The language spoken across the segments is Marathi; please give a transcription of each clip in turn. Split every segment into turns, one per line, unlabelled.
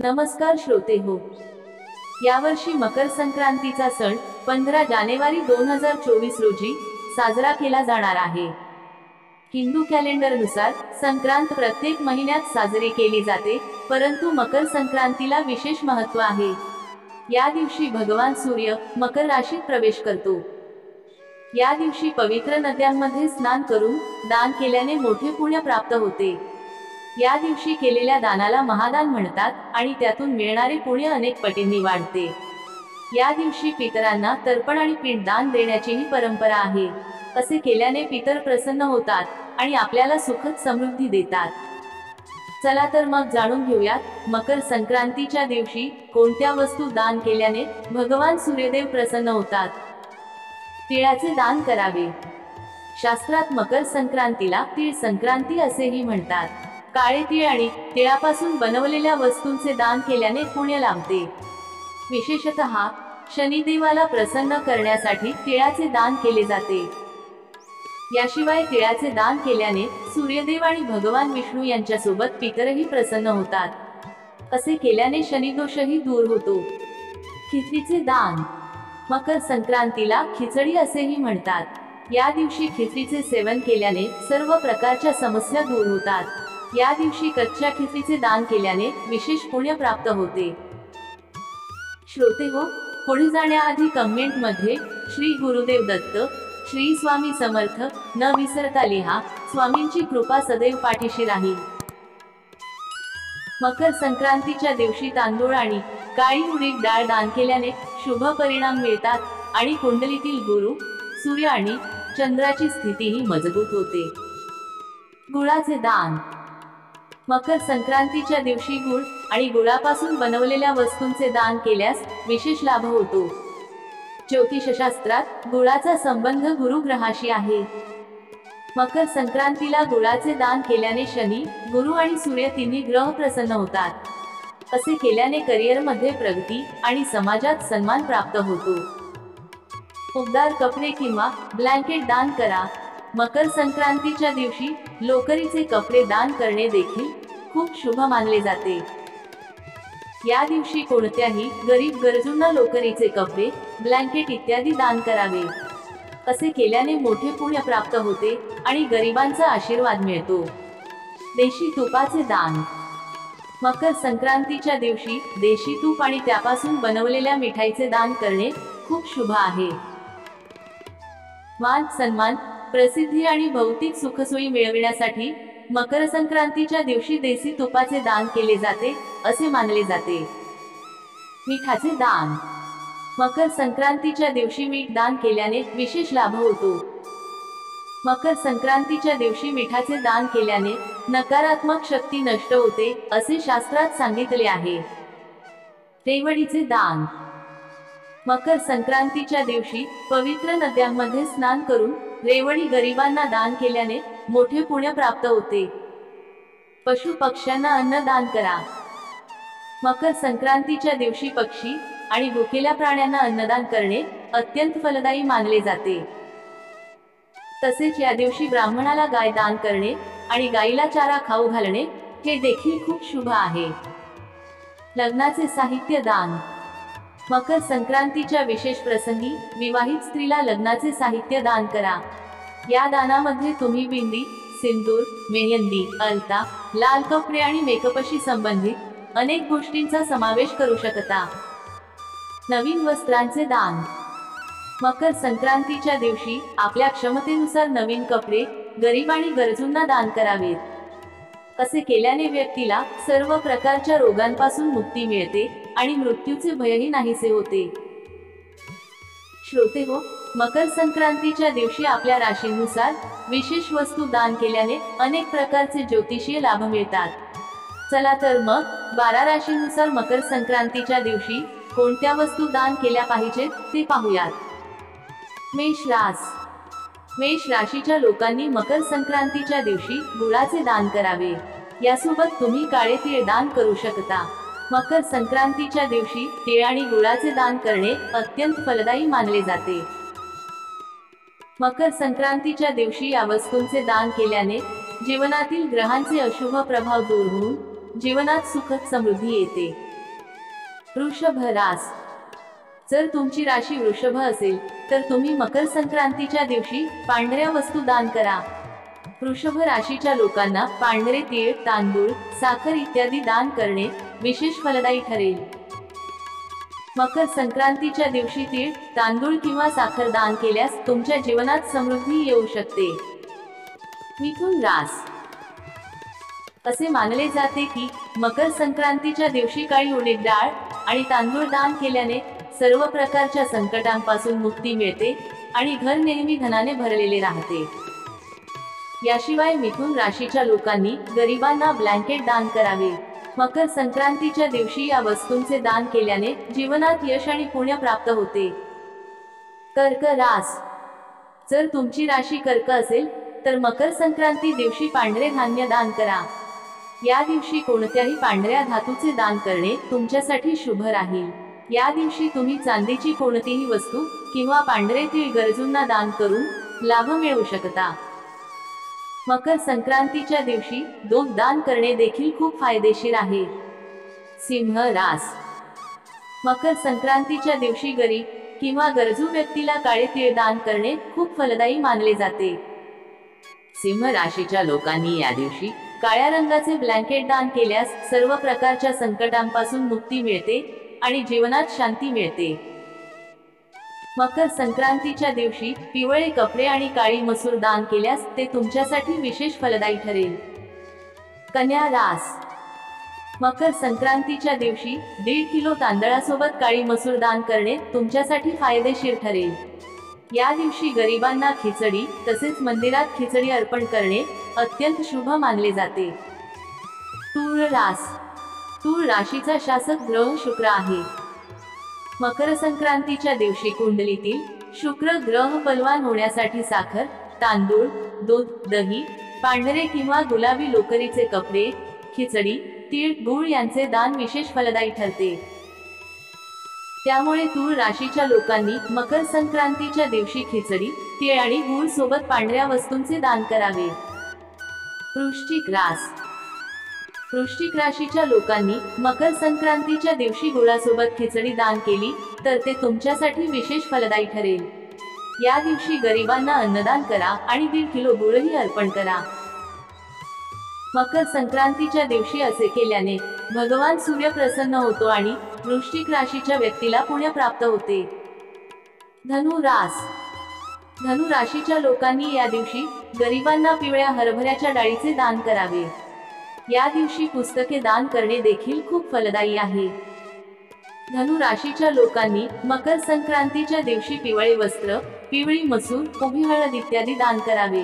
नमस्कार श्रोते हो. यावर्षी मकर संक्रांतीचा सण पंधरा जानेवारी दोन हजार चोवीस रोजी साजरा केला जाणार आहे. हिंदू कॅलेंडरनुसार संक्रांत प्रत्येक महिन्यात साजरी केली जाते परंतु मकर संक्रांतीला विशेष महत्त्व आहे. या दिवशी भगवान सूर्य मकर राशीत प्रवेश करतो. या दिवशी पवित्र नद्यांमध्ये स्नान करून दान केल्याने मोठे पुण्य प्राप्त होते. या दिवशी केलेल्या दानाला महादान म्हणतात आणि त्यातून मिळणारे पुण्य अनेक पटींनी वाढते. या दिवशी पितरांना तर्पण आणि पीठ दान देण्याचीही परंपरा आहे. असे केल्याने पितर प्रसन्न होतात आणि आपल्याला सुखद समृद्धी देतात. चला तर मग जाणून घेऊयात मकर संक्रांतीच्या दिवशी कोणत्या वस्तू दान केल्याने भगवान सूर्यदेव प्रसन्न होतात? तिळाचे दान करावे. शास्त्रात मकर संक्रांतीला तीळ संक्रांती असेही म्हणतात. काळे तीळ आणि तिळापासून बनवलेल्या वस्तूंचे दान केल्याने पुण्य लाभते. विशेषत शनिदेवाला प्रसन्न करण्यासाठी तिळाचे दान केले जाते. याशिवाय तिळाचे दान केल्याने सूर्यदेव आणि भगवान विष्णू यांच्यासोबत पितरही प्रसन्न होतात. असे केल्याने शनिदोषही दूर होतो. खिचडीचे दान. मकर संक्रांतीला खिचडी असेही म्हणतात. या दिवशी खिचडीचे सेवन केल्याने सर्व प्रकारच्या समस्या दूर होतात. या दिवशी कच्च्या खिचडीचे दान केल्याने विशेष पुण्य प्राप्त होते. श्रोते हो पुढे जाण्याआधी कमेंटमध्ये श्री गुरुदेव दत्त श्री स्वामी समर्थ न विसरता लिहा स्वामींची कृपा सदैव पाठीशी राहील. मकर संक्रांतीच्या दिवशी तांदूळ आणि काळी उडीद डाळ दान केल्याने शुभ परिणाम मिळतात आणि कुंडलीतील गुरु सूर्य आणि चंद्राची स्थितीही मजबूत होते. गुळाचे दान मकर संक्रांतीच्या दिवशी गुळ आणि गुळापासून बनवलेल्या वस्तूंचे दान केल्यास विशेष लाभ होतो. ज्योतिषशास्त्रात गुळाचा संबंध गुरु ग्रहाशी आहे. मकर संक्रांतीला गुळाचे दान केल्याने शनी गुरु आणि सूर्य तिन्ही ग्रह प्रसन्न होतात. असे केल्याने करिअरमध्ये प्रगती आणि समाजात सन्मान प्राप्त होतो. उबदार कपडे किंवा ब्लँकेट दान करा. मकर संक्रांतीच्या दिवशी लोकरीचे कपडे दान करणे देखील खूप शुभ मानले जाते. या दिवशी कोणत्याही गरीब गरजूंना लोकरीचे कपडे ब्लँकेट इत्यादी दान करावे. असे केल्याने मोठे पुण्य प्राप्त होते आणि गरिबांचा आशीर्वाद मिळतो. देशी तुपाचे दान. मकर संक्रांतीच्या दिवशी देशी तूप आणि त्यापासून बनवलेल्या मिठाईचे दान करणे खूप शुभ आहे. मान सन्मान प्रसिद्धी आणि भौतिक सुखसोयी मिळविण्यासाठी मकर संक्रांतीच्या दिवशी देसी तुपाचे दान केले जाते असे मानले जाते. मिठाचे दान. मकर संक्रांतीच्या दिवशी मीठ दान केल्याने विशेष लाभ होतो. मकर संक्रांतीच्या दिवशी मिठाचे दान केल्याने नकारात्मक शक्ती नष्ट होते असे शास्त्रात सांगितले आहे. रेवडीचे दान. मकर संक्रांतीच्या दिवशी पवित्र नद्यांमध्ये स्नान करून रेवळी गरिबांना दान केल्याने मोठे पुण्य प्राप्त होते. पशु पक्ष्यांना अन्न दान करा. मकर संक्रांतीच्या दिवशी पक्षी आणि भुकेल्या प्राण्यांना अन्नदान करणे अत्यंत फलदायी मानले जाते. तसेच या दिवशी ब्राह्मणाला गाय दान करणे आणि गाईला चारा खाऊ घालणे हे देखील खूप शुभ आहे. लग्नाचे साहित्य दान. मकर संक्रांतीच्या विशेष प्रसंगी विवाहित स्त्रीला लग्नाचे साहित्य दान करा. या दानामध्ये तुम्ही बिंदी सिंदूर मेहंदी अलता लाल कपडे आणि मेकअपशी संबंधित अनेक गोष्टींचा समावेश करू शकता. नवीन वस्त्रांचे दान. मकर संक्रांतीच्या दिवशी आपल्या क्षमतेनुसार नवीन कपडे गरीब आणि गरजूंना दान करावेत. असे केल्याने व्यक्तीला सर्व प्रकारच्या रोगांपासून मुक्ती मिळते आणि मृत्यूचे भयही नाहीसे होते. श्रोते हो मकर संक्रांतीच्या दिवशी आपल्या राशीनुसार विशेष वस्तू दान केल्याने अनेक प्रकारचे ज्योतिषीय लाभ मिळतात. चला तर मग बारा राशीनुसार मकर संक्रांतीच्या दिवशी कोणत्या वस्तू दान केल्या पाहिजेत ते पाहूयात. मेष रास. मेष राशीच्या लोकांनी मकर संक्रांतीच्या दिवशी गुळाचे दान करावे. यासोबत तुम्ही काळे तीळ दान करू शकता. मकर संक्रांतीच्या दिवशी तीळ आणि गुळाचे दान करणे अत्यंत फलदायी मानले जाते. मकर संक्रांतीच्या दिवशी या वस्तूंचे दान केल्याने जीवनातील ग्रहांचे अशुभ प्रभाव दूर होऊन जीवनात सुखद समृद्धी येते. वृषभ रास. जर तुमची राशी वृषभ असेल तर तुम्ही मकर संक्रांतीच्या दिवशी पांढऱ्या वस्तू दान करा. वृषभ राशीच्या लोकांना पांढरे तीळ तांदूळ साखर इत्यादी दान करणे विशेष फलदायी ठरेल. मकर संक्रांतीच्या दिवशी तीळ तांदूळ किंवा साखर दान केल्यास तुमच्या जीवनात समृद्धी येऊ शकते. मिथुन रास. असे मानले जाते की मकर संक्रांतीच्या दिवशी काळी उडीद डाळ आणि तांदूळ दान केल्याने सर्व प्रकारच्या संकटांपासून मुक्ती मिळते आणि घर नेहमी धनाने भरलेले राहते. याशिवाय मिथुन राशीच्या लोकांनी गरिबांना ब्लँकेट दान करावे. मकर संक्रांतीच्या दिवशी या वस्तूंचे दान केल्याने जीवनात यश आणि पुण्य प्राप्त होते. कर्क रास. जर तुमची राशी कर्क असेल तर मकर संक्रांती दिवशी पांढरे धान्य दान करा. या दिवशी कोणत्याही पांढऱ्या धातूचे दान करणे तुमच्यासाठी शुभ राहील. या दिवशी तुम्ही चांदीची कोणतीही वस्तू किंवा पांढरे तीळ गरजूंना दान करून लाभ मिळवू शकता. मकर संक्रांतीच्या दिवशी दूध दान करणे देखील खूप फायदेशीर आहे. सिंह रास. मकर संक्रांतीच्या दिवशी गरीब किंवा गरजू व्यक्तीला काळे तीळ दान करणे खूप फलदायी मानले जाते. सिंह राशीच्या लोकांनी या दिवशी काळ्या रंगाचे ब्लँकेट दान केल्यास सर्व प्रकारच्या संकटांपासून मुक्ती मिळते आणि जीवनात शांती मिळते. मकर संक्रांतीच्या दिवशी पिवळे कपडे आणि काळी मसूर दान केल्यास ते तुमच्यासाठी विशेष फलदायी ठरेल. कन्या रास. मकर संक्रांतीच्या दिवशी दीड किलो तांदळासोबत काळी मसूर दान करणे तुमच्यासाठी फायदेशीर ठरेल. या दिवशी गरिबांना खिचडी तसेच मंदिरात खिचडी अर्पण करणे अत्यंत शुभ मानले जाते. तूळ रास. तूळ राशीचा शासक ग्रह शुक्र आहे. मकर संक्रांतीच्या दिवशी कुंडलीतील शुक्र ग्रह बलवान होण्यासाठी साखर तांदूळ दूध दही पांढरे किंवा गुलाबी लोकरीचे कपडे खिचडी तीळ गुळ यांचे दान विशेष फलदायी ठरते. त्यामुळे तूळ राशीच्या लोकांनी मकर संक्रांतीच्या दिवशी खिचडी तीळ आणि गुळ सोबत पांढऱ्या वस्तूंचे दान करावे. वृश्चिक रास वृश्चिक राशीच्या लोकांनी मकर संक्रांतीच्या दिवशी गुळासोबत खिचडी दान केली तर ते तुमच्यासाठी विशेष फलदायी ठरेल. या दिवशी गरिबांना अन्नदान करा आणि दीड किलो गुळही अर्पण करा. मकर संक्रांतीच्या दिवशी असे केल्याने भगवान सूर्य प्रसन्न होतो आणि वृश्चिक राशीच्या व्यक्तीला पुण्य प्राप्त होते. धनु रास. धनु राशीच्या लोकांनी या दिवशी गरिबांना पिवळ्या हरभऱ्याच्या डाळीचे दान करावे. या दिवशी पुस्तके दान करणे देखील खूप फलदायी आहे. धनु राशीच्या लोकांनी मकर संक्रांतीच्या दिवशी पिवळे वस्त्र पिवळी मसूर उभी हळद इत्यादी दान करावे.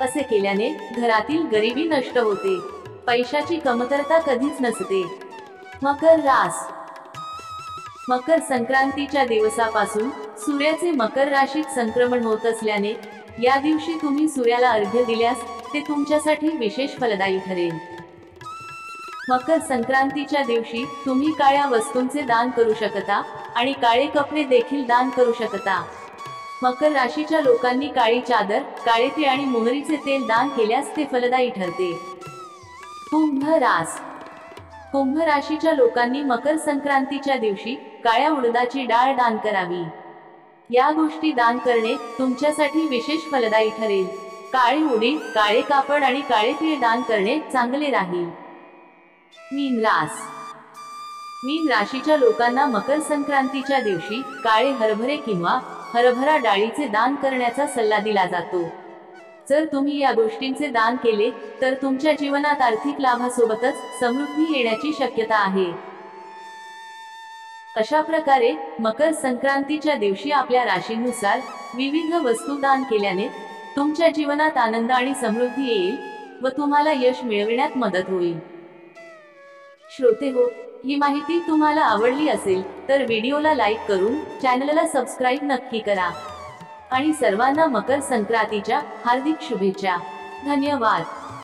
असे केल्याने घरातील गरिबी नष्ट होते. पैशाची कमतरता कधीच नसते. मकर रास. मकर संक्रांतीच्या दिवसापासून सूर्याचे मकर राशीत संक्रमण होत असल्याने या दिवशी तुम्ही सूर्याला अर्घ्य दिल्यास ते तुमच्यासाठी विशेष फलदायी ठरेल. मकर संक्रांतीच्या दिवशी तुम्ही काळ्या वस्तूंचे दान करू शकता आणि काळे कपडे देखील दान करू शकता. मकर राशीच्या लोकांनी काळी चादर काळे तीळ आणि मोहरीचे तेल दान केल्यास ते फलदायी ठरते. कुंभ रास. कुंभ राशीच्या लोकांनी मकर संक्रांतीच्या दिवशी काळ्या उडदाची डाळ दान करावी. या गोष्टी दान करणे तुमच्यासाठी विशेष फलदायी ठरेल. काळी उडीद काळे कापड आणि काळे तीळ दान करणे चांगले राहील. मीन रास. मीन राशीच्या लोकांना मकर संक्रांतीच्या दिवशी काळे हरभरे किंवा हरभरा डाळीचे दान करण्याचा सल्ला दिला जातो. जर तुम्ही या गोष्टींचे दान केले तर तुमच्या जीवनात आर्थिक लाभासोबतच समृद्धी येण्याची शक्यता आहे. अशा प्रकारे मकर संक्रांतीच्या दिवशी आपल्या राशीनुसार विविध वस्तू दान केल्याने तुमच्या जीवनात आनंद आणि समृद्धी येईल व तुम्हाला यश मिळविण्यात मदत होईल. श्रोते हो ही माहिती तुम्हाला आवडली असेल तर व्हिडिओला लाईक करून चॅनलला सबस्क्राईब नक्की करा. आणि सर्वांना मकर संक्रांतीच्या हार्दिक शुभेच्छा. धन्यवाद.